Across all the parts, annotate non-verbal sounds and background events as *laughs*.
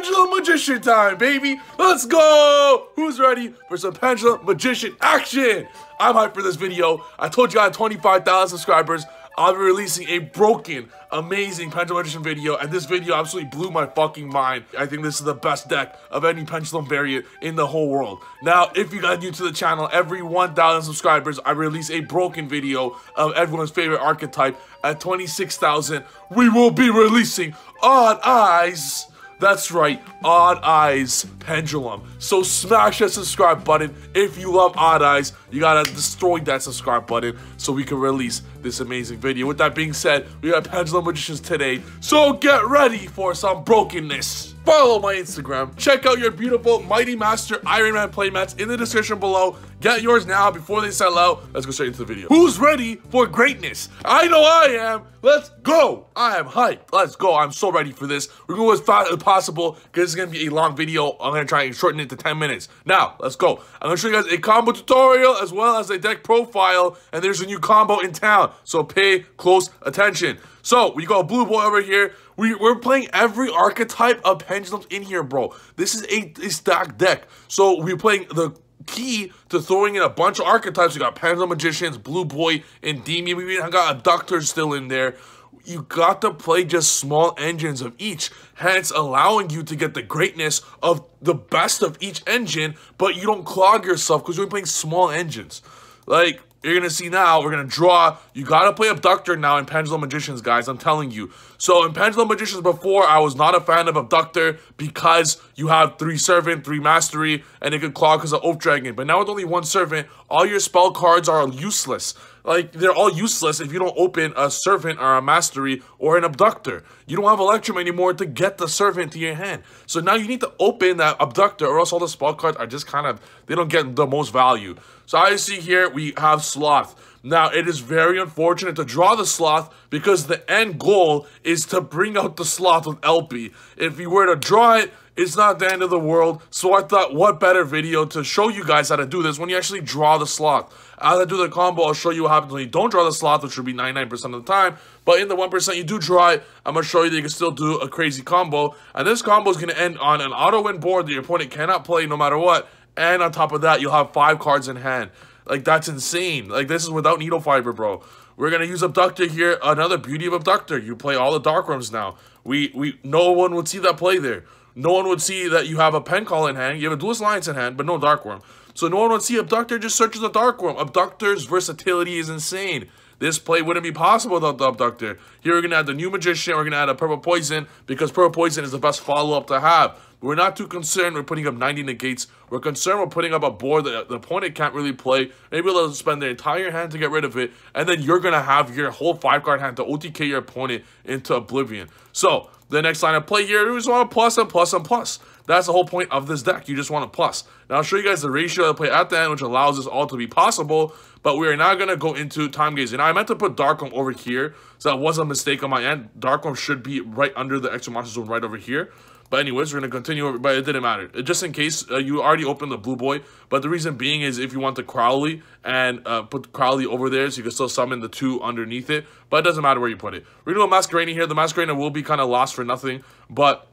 Pendulum Magician time, baby. Let's go. Who's ready for some Pendulum Magician action? I'm hyped for this video. I told you I had 25,000 subscribers. I'll be releasing a broken, amazing Pendulum Magician video, and this video absolutely blew my fucking mind. I think this is the best deck of any Pendulum variant in the whole world. Now, if you guys new to the channel, every 1,000 subscribers, I release a broken video of everyone's favorite archetype. At 26,000, we will be releasing Odd Eyes that's right, Odd Eyes Pendulum. So smash that subscribe button. If you love Odd Eyes, you gotta destroy that subscribe button so we can release this amazing video. With that being said, we got Pendulum Magicians today, so get ready for some brokenness. Follow my Instagram. Check out your beautiful Mighty Master Iron Man playmats in the description below. Get yours now before they sell out. Let's go straight into the video. Who's ready for greatness? I know I am. Let's go. I am hyped. Let's go. I'm so ready for this. We're going to go as fast as possible because it's going to be a long video. I'm going to try and shorten it to 10 minutes. Now, let's go. I'm going to show you guys a combo tutorial as well as a deck profile. And there's a new combo in town. So pay close attention. So, we got blue boy over here. We, we're playing every archetype of pendulums in here, bro. This is a, a stacked deck. So, we're playing the key to throwing in a bunch of archetypes. We got Pendulum Magicians, Blue Boy, Endymion. We even got Abductor still in there. You got to play just small engines of each, hence allowing you to get the greatness of the best of each engine, but you don't clog yourself because you're playing small engines. Like, you're going to see now, we're going to draw. You got to play Abductor now in Pendulum Magicians, guys. I'm telling you. So in Pendulum Magicians before, I was not a fan of Abductor because you have three Servant, three Mastery, and it could claw because of Oath Dragon. But now with only one Servant, all your spell cards are useless. Like, they're all useless if you don't open a Servant or a Mastery or an Abductor. You don't have Electrum anymore to get the Servant to your hand. So now you need to open that Abductor or else all the spell cards are just kind of, they don't get the most value. So I see here, we have Sloth. Now, it is very unfortunate to draw the Sloth because the end goal is to bring out the Sloth with LP. If you were to draw it, it's not the end of the world. So I thought, what better video to show you guys how to do this when you actually draw the Sloth. As I do the combo, I'll show you what happens when you don't draw the Sloth, which would be 99% of the time. But in the 1% you do draw it, I'm going to show you that you can still do a crazy combo. And this combo is going to end on an auto-win board that your opponent cannot play no matter what. And on top of that, you'll have five cards in hand. Like, that's insane. Like, this is without Needle Fiber, bro. We're going to use Abductor here. Another beauty of Abductor. You play all the Dark now. We, we, no one would see that play there. No one would see that you have a Pen Call in hand. You have a Duelist Alliance in hand, but no Dark Worm. So no one would see Abductor just searches the Dark Worm. Abductor's versatility is insane. This play wouldn't be possible without the Abductor. Here we're going to add the new Magician. We're going to add a Purple Poison because Purple Poison is the best follow-up to have. We're not too concerned with putting up 90 negates. We're concerned with putting up a board that the opponent can't really play. Maybe they'll spend their entire hand to get rid of it. And then you're going to have your whole 5-card hand to OTK your opponent into oblivion. So, the next line of play here, we just want a plus and plus and plus. That's the whole point of this deck. You just want a plus. Now, I'll show you guys the ratio of play at the end, which allows this all to be possible. But we are now going to go into time gazing. Now, I meant to put Darkworm over here, so that was a mistake on my end. Darkworm should be right under the extra monster zone right over here. But anyways, we're going to continue, over, but it didn't matter. Just in case, uh, you already opened the Blue Boy. But the reason being is if you want the Crowley and uh, put Crowley over there so you can still summon the two underneath it. But it doesn't matter where you put it. We're doing Masquerena here. The Masquerena will be kind of lost for nothing. But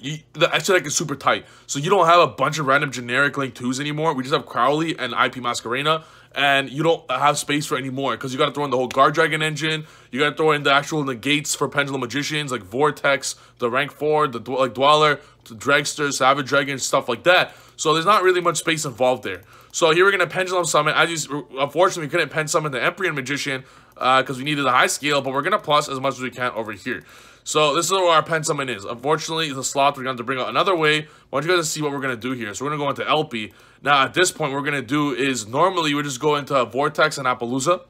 you, the extra deck is super tight. So you don't have a bunch of random generic link 2s anymore. We just have Crowley and IP Masquerena and you don't have space for any more because you got to throw in the whole Guardragon engine. You got to throw in the actual negates for Pendulum Magicians like Vortex, the rank 4, the like Dweller, the Dragster, Savage Dragon, stuff like that. So there's not really much space involved there. So here we're going to Pendulum Summon. As you, unfortunately, we couldn't Pen Summon the Empyrean Magician because uh, we needed a high scale, but we're going to plus as much as we can over here. So this is where our pen summon is. Unfortunately, the Sloth we're going to bring out another way. I want you guys to see what we're going to do here. So we're going to go into LP. Now, at this point, we're going to do is normally we just go into a Vortex and Apollousa.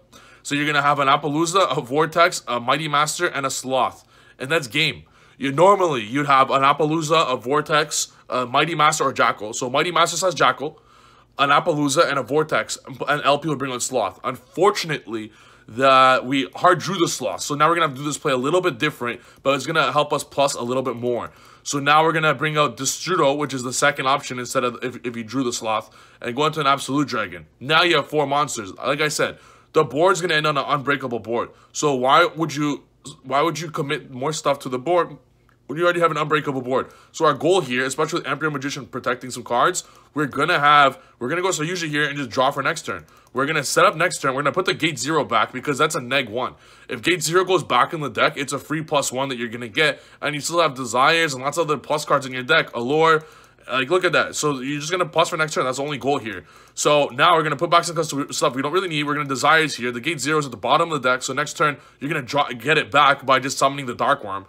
So you're going to have an Apollousa, a Vortex, a Mighty Master, and a Sloth. And that's game. You Normally, you'd have an Apollousa, a Vortex, a Mighty Master, or Jackal. So Mighty Master says Jackal, an Apollousa and a Vortex. And LP would bring on Sloth. Unfortunately, that we hard drew the sloth. So now we're going to do this play a little bit different, but it's going to help us plus a little bit more. So now we're going to bring out Destrudo, which is the second option instead of if, if you drew the sloth, and go into an Absolute Dragon. Now you have four monsters. Like I said, the board's going to end on an unbreakable board. So why would you why would you commit more stuff to the board when you already have an unbreakable board. So our goal here, especially with Emperor Magician protecting some cards, we're gonna have, we're gonna go so usually here and just draw for next turn. We're gonna set up next turn, we're gonna put the gate zero back because that's a neg one. If gate zero goes back in the deck, it's a free plus one that you're gonna get, and you still have desires and lots of other plus cards in your deck, allure, like, look at that. So you're just going to plus for next turn. That's the only goal here. So now we're going to put back some stuff we don't really need. We're going to desires here. The gate zero is at the bottom of the deck. So next turn, you're going to draw get it back by just summoning the Dark Worm.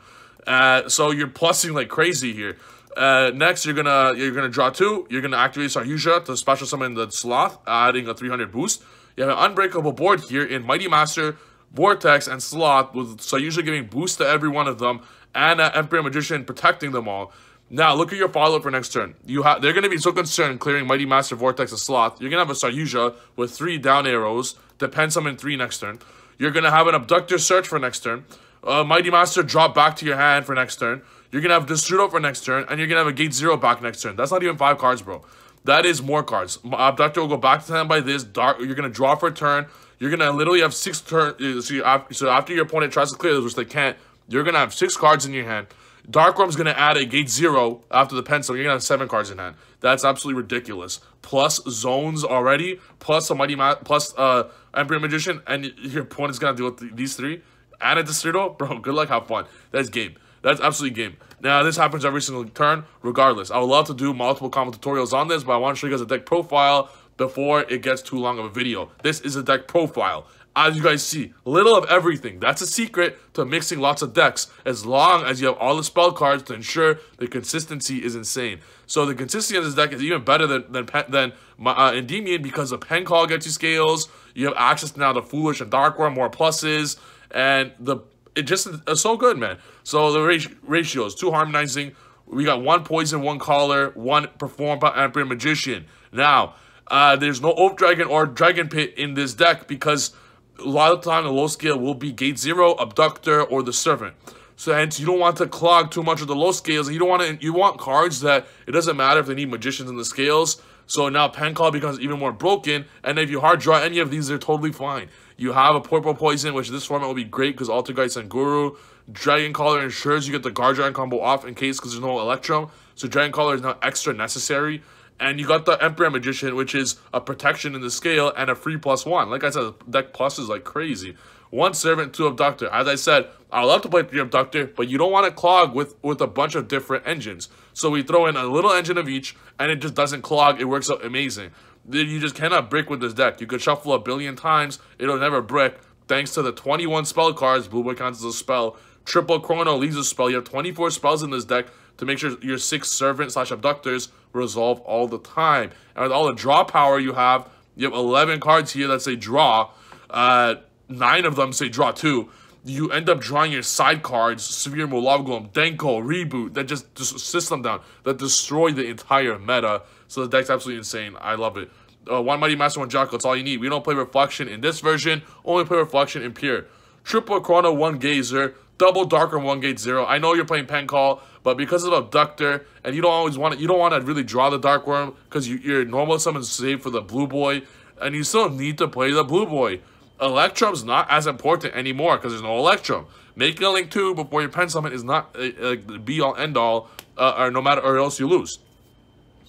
Uh, so you're plussing like crazy here. Uh, next, you're gonna you're gonna draw two. You're gonna activate Saryuja to special summon the Sloth, adding a 300 boost. You have an unbreakable board here in Mighty Master, Vortex, and Sloth, with Saryuja giving boost to every one of them, and uh, Emperor Magician protecting them all. Now, look at your follow-up for next turn. You have They're to be so concerned clearing Mighty Master Vortex and Sloth. You're to have a Saryuja with three down arrows, depend summon three next turn. You're to have an Abductor Search for next turn. Uh, Mighty Master drop back to your hand for next turn. You're going to have Destrudo for next turn, and you're going to have a Gate Zero back next turn. That's not even five cards, bro. That is more cards. Abductor will go back to hand by this. Dark. You're going to draw for a turn. You're going to literally have six turns. Uh, so, so after your opponent tries to clear this, which they can't, you're going to have six cards in your hand. Darkworm's going to add a gate zero after the pencil. You're going to have seven cards in hand. That's absolutely ridiculous. Plus zones already, plus a Mighty Ma plus uh, Emperor Magician, and your opponent's going to deal with these three. And a Destrudo, bro, good luck, have fun. That's game. That's absolutely game. Now, this happens every single turn, regardless. I would love to do multiple combo tutorials on this, but I want to show you guys a deck profile before it gets too long of a video. This is a deck profile. As you guys see, little of everything. That's a secret to mixing lots of decks, as long as you have all the spell cards to ensure the consistency is insane. So the consistency of this deck is even better than than, than uh, Endymion because the pen call gets you scales. You have access now to Foolish and Dark Worm, more pluses, and the it just is so good, man. So the ratio, ratios, two harmonizing. We got one poison, one collar, one perform by Emperor Magician. Now, uh, there's no Oath Dragon or Dragon Pit in this deck because a lot of time the low scale will be gate zero, abductor, or the servant. So hence you don't want to clog too much of the low scales. You don't want to you want cards that it doesn't matter if they need magicians in the scales. So now pen call becomes even more broken. And if you hard draw any of these, they're totally fine. You have a purple poison, which this format will be great because Altergeist and Guru. Dragon Caller ensures you get the Dragon combo off in case because there's no Electrum. So Dragon Caller is now extra necessary. And you got the Emperor Magician, which is a protection in the scale and a free plus one. Like I said, deck plus is like crazy. One Servant, two Abductor. As I said, I love to play three Abductor, but you don't want to clog with, with a bunch of different engines. So we throw in a little engine of each, and it just doesn't clog. It works out amazing. You just cannot brick with this deck. You could shuffle a billion times. It'll never brick. Thanks to the 21 spell cards, Blue Boy counts as a spell. Triple Chrono leaves a spell. You have 24 spells in this deck to make sure your six servant slash abductors resolve all the time. And with all the draw power you have, you have 11 cards here that say draw. Uh, nine of them say draw two. You end up drawing your side cards, Severe Lava Golem, Denko, Reboot, that just, just system down, that destroy the entire meta. So the deck's absolutely insane. I love it. Uh, one Mighty Master, one Jackal, that's all you need. We don't play Reflection in this version, only play Reflection in Pure. Triple Chrono, one Gazer, double Darker, one Gate Zero. I know you're playing Pen Call, but because of Abductor, and you don't always want to, you don't want to really draw the Dark Worm because you, your normal summons saved for the Blue Boy, and you still need to play the Blue Boy. Electrum's not as important anymore because there's no Electrum. Making a Link 2 before your pen summon is not uh, uh, be-all, end-all, uh, or no matter, or else you lose.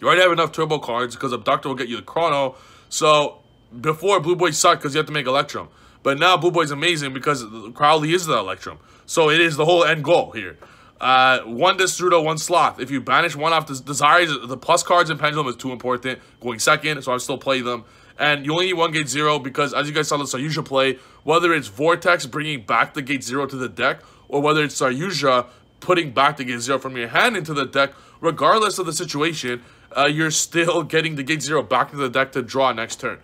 You already have enough turbo cards because Abductor will get you the Chrono. So, before Blue Boy sucked because you have to make Electrum. But now Blue Boy's amazing because Crowley is the Electrum. So it is the whole end goal here. Uh, one Destrudo, one Sloth. If you banish one off the Desires, the plus cards in Pendulum is too important. Going second, so I still play them. And you only need one Gate Zero because, as you guys saw the Saryuja play, whether it's Vortex bringing back the Gate Zero to the deck, or whether it's Saryuja putting back the Gate Zero from your hand into the deck, regardless of the situation, uh, you're still *laughs* getting the Gate Zero back to the deck to draw next turn.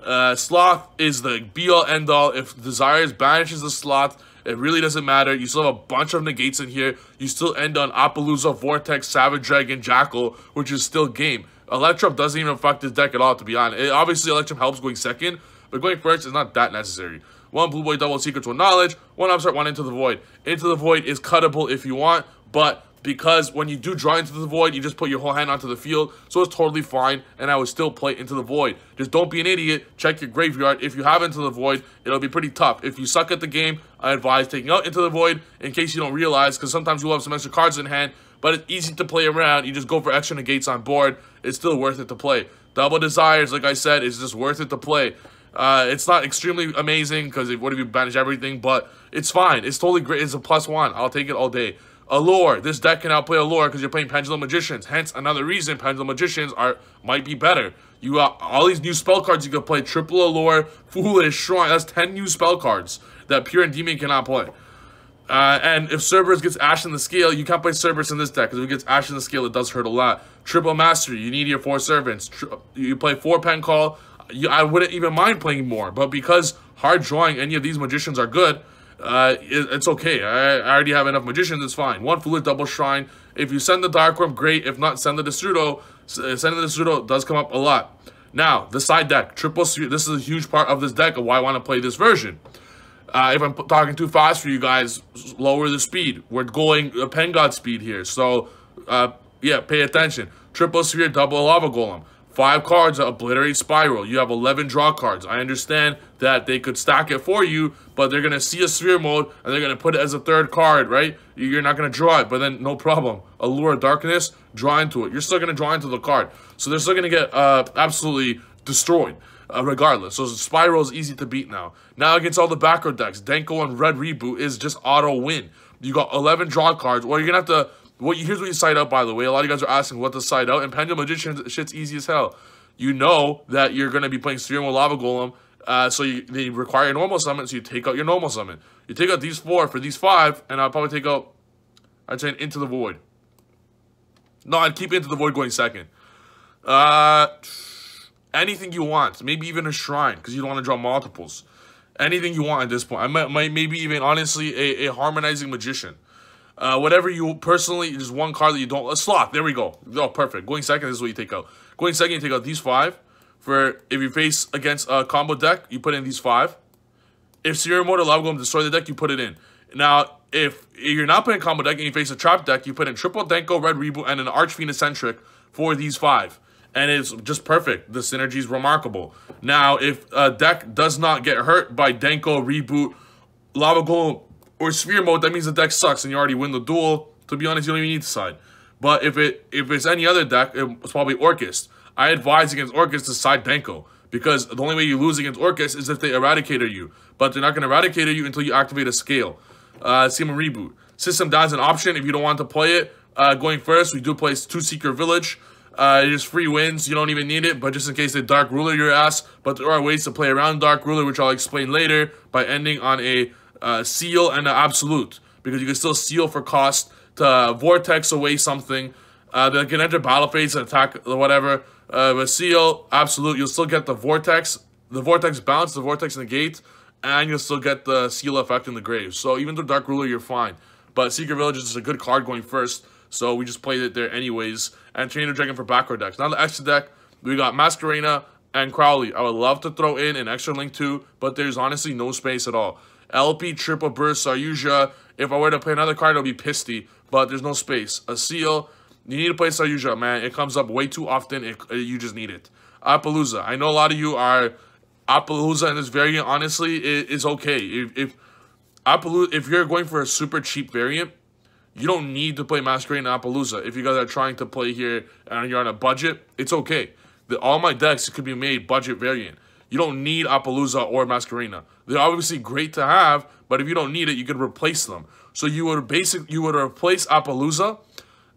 Uh, Sloth is the be-all, end-all. If Desires banishes the Sloth, it really doesn't matter. You still have a bunch of negates in here. You still end on Apollousa, Vortex, Savage Dragon, Jackal, which is still game. Electrum doesn't even affect this deck at all, to be honest. It, obviously, Electrum helps going second, but going first is not that necessary. One Blue Boy Double Secrets, one Knowledge, one Upstart, one Into the Void. Into the Void is cuttable if you want, but because when you do draw into the void, you just put your whole hand onto the field, so it's totally fine, and I would still play into the void. Just don't be an idiot, check your graveyard. If you have into the void, it'll be pretty tough. If you suck at the game, I advise taking out Into the Void in case you don't realize, because sometimes you'll have some extra cards in hand, but it's easy to play around. You just go for extra negates on board. It's still worth it to play. Double Desires, like I said, is just worth it to play. Uh, it's not extremely amazing because what if you banish everything, but it's fine. It's totally great. It's a plus one. I'll take it all day. Allure. This deck can outplay Allure because you're playing Pendulum Magicians. Hence, another reason Pendulum Magicians are might be better. You got all these new spell cards you can play. Triple Allure, Foolish, Shrine. That's 10 new spell cards that Pure and Demon cannot play. Uh, and if Cerberus gets Ash in the Scale, you can't play Cerberus in this deck because if it gets Ash in the Scale, it does hurt a lot. Triple Mastery, you need your four servants. Tri you play four Pen Call. You, I wouldn't even mind playing more, but because hard drawing any of these magicians are good, uh, it, it's okay. I, I, already have enough magicians, it's fine. One Foolish Double Shrine. If you send the Dark Worm, great. If not, send the Destrudo. Sending the Destrudo does come up a lot. Now, the side deck, triple sphere. This is a huge part of this deck of why I want to play this version. Uh, if I'm talking too fast for you guys, lower the speed. We're going a Pen God speed here. So, uh, yeah, pay attention. Triple sphere, double lava golem. Five cards, obliterate spiral. You have 11 draw cards. I understand that they could stack it for you, but they're going to see a sphere mode and they're going to put it as a third card, right? You're not going to draw it, but then no problem. Allure of Darkness, draw into it. You're still going to draw into the card. So they're still going to get uh, absolutely destroyed. Uh, regardless. So Spiral is easy to beat now. Now against all the back backer decks, Denko and Red Reboot is just auto win. You got 11 draw cards. Well, you're going to have to what here's what you side out, by the way. A lot of you guys are asking what to side out, and Pendulum Magician shit's easy as hell. You know that you're gonna be playing Sphere Lava Golem, uh, so you, they require a normal summon, so you take out your normal summon. You take out these four for these five, and I'll probably take out, I'd say Into the Void. No, I'd keep Into the Void going second. Uh, anything you want, maybe even a Shrine, because you don't want to draw multiples. Anything you want at this point. I might, might maybe even honestly a, a Harmonizing Magician. Uh, whatever you personally, just one card that you don't. A slot. There we go. Oh, perfect. Going second, this is what you take out. Going second, you take out these five. For if you face against a combo deck, you put in these five. If or Lava Golem destroy the deck, you put it in. Now, if you're not playing combo deck and you face a trap deck, you put in triple Denko, Red Reboot, and an Archfiend Eccentric for these five. And it's just perfect. The synergy is remarkable. Now, if a deck does not get hurt by Denko, Reboot, Lava Golem, or sphere mode, that means the deck sucks and you already win the duel. To be honest, you don't even need to side. But if it if it's any other deck, it's probably Orcust. I advise against Orcust to side Denko. Because the only way you lose against Orcust is if they Eradicator you. But they're not going to Eradicator you until you activate a scale. Uh, Seaman Reboot. System is an option if you don't want to play it. Uh, going first, we do play two Secret Village. Uh, free wins. You don't even need it, but just in case they Dark Ruler your ass. But there are ways to play around Dark Ruler, which I'll explain later, by ending on a uh, seal and an absolute because you can still seal for cost to vortex away something. Uh, they can enter battle phase and attack or whatever. Uh, seal, absolute, you'll still get the vortex, the vortex bounce, the vortex negate, and you'll still get the seal effect in the grave. So even through Dark Ruler, you're fine. But Secret Village is a good card going first, so we just played it there anyways. And of Dragon for backward decks. Now the extra deck, we got Masquerena and Crowley. I would love to throw in an extra link too, but there's honestly no space at all. LP, Triple Burst, Saryuja. If I were to play another card, it would be Pisty, but there's no space. A Seal, you need to play Saryuja, man. It comes up way too often. It, you just need it. Apollousa. I know a lot of you are Apollousa, and this variant, honestly, is okay. If, if Apollousa, if you're going for a super cheap variant, you don't need to play Masquerena and Apollousa. If you guys are trying to play here and you're on a budget, it's okay. The, all my decks could be made budget variant. You don't need Apollousa or Masquerena. They're obviously great to have, but if you don't need it, you could replace them. So you would basic you would replace Apollousa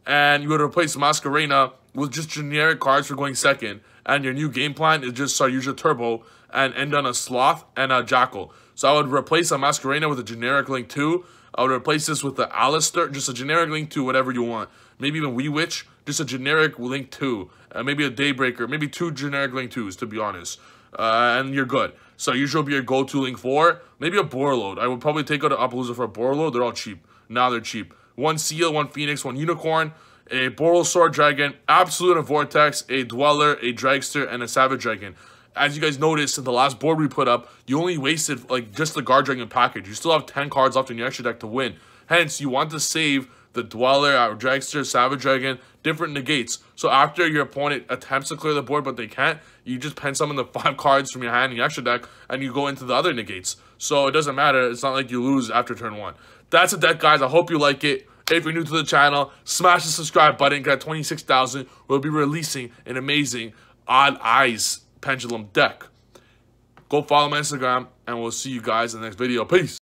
and you would replace Masquerena with just generic cards for going second. And your new game plan is just Saryuja Turbo and end on a Sloth and a Jackal. So I would replace a Masquerena with a generic Link 2. I would replace this with the Alistair, just a generic Link 2, whatever you want. Maybe even Wee Witch, just a generic Link 2. Uh, maybe a Daybreaker, maybe two generic Link 2s, to be honest uh, and you're good. So usually be your go-to link for Maybe a Borreload. I would probably take out an Apollousa for a Borreload. They're all cheap. Now they're cheap. One Seal, one Phoenix, one Unicorn, a Borreload Dragon, Absolute and Vortex, a Dweller, a Dragster, and a Savage Dragon as you guys noticed in the last board we put up, you only wasted like just the Guardragon package. You still have 10 cards left in your extra deck to win. Hence, you want to save the Dweller, our Dragster, Savage Dragon, different negates. So after your opponent attempts to clear the board but they can't, you just pen summon the *laughs* five cards from your hand in your extra deck and you go into the other negates. So it doesn't matter. It's not like you lose after turn one. That's the deck, guys. I hope you like it. If you're new to the channel, smash the subscribe button. Got 26,000. We'll be releasing an amazing Odd Eyes pendulum deck. Go follow my Instagram, and we'll see you guys in the next video. Peace.